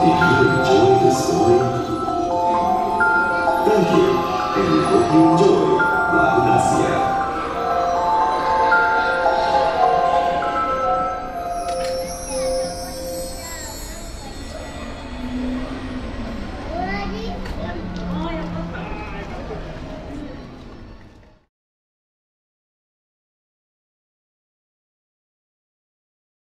Did you enjoy the story? Thank you, and we hope you enjoy La Nasia.